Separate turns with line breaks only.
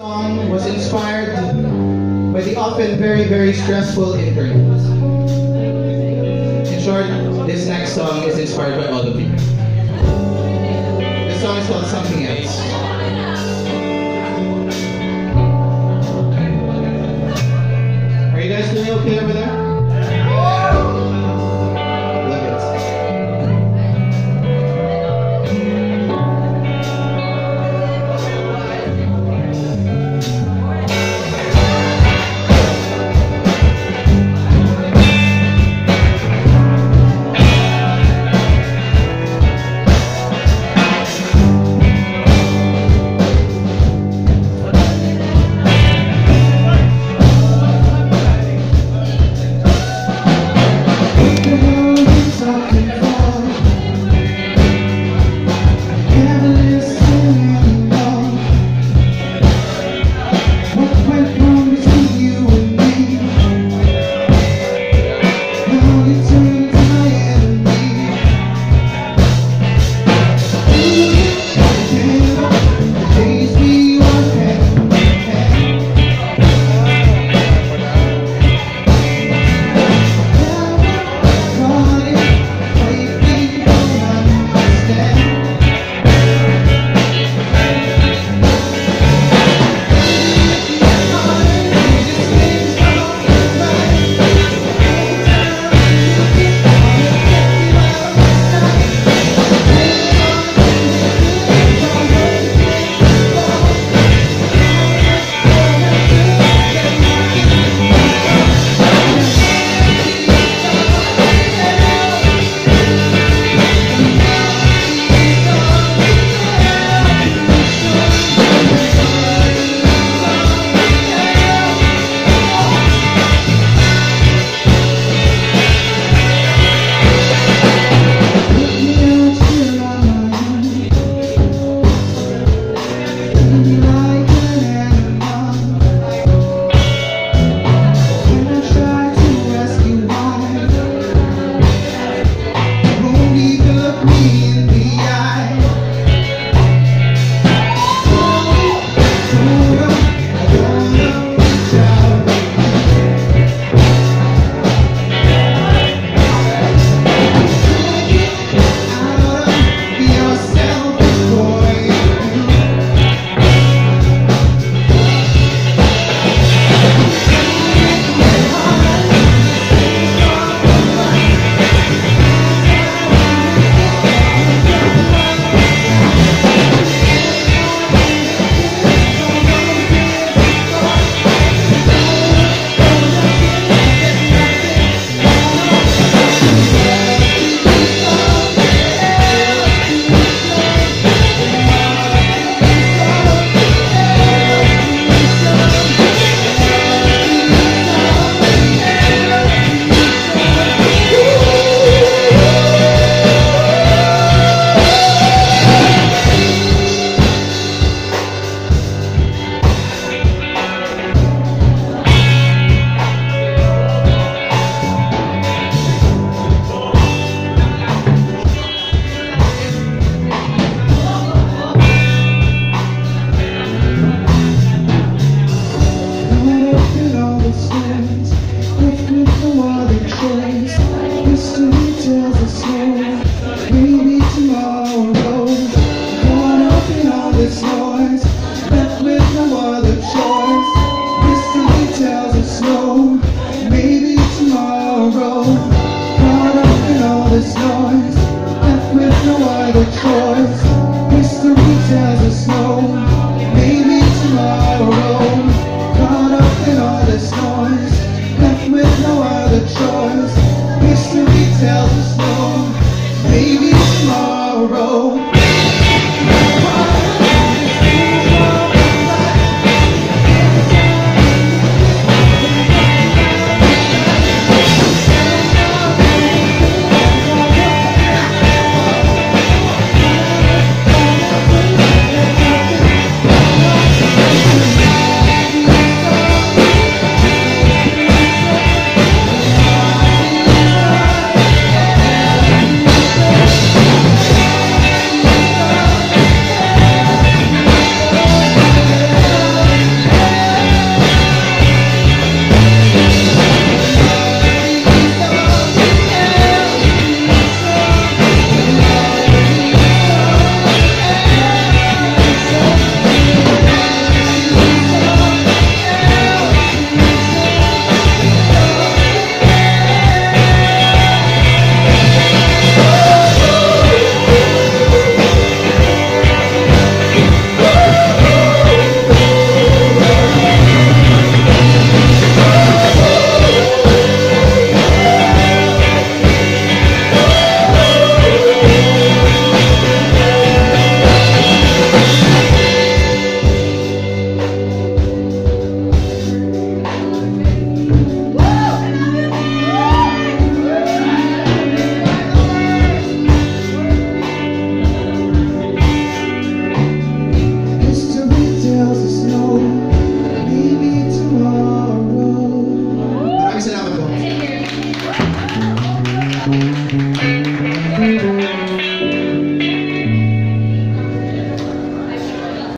song was inspired by the often very, very stressful intern. In short, this next song is inspired by all of you. The song is called Something Else.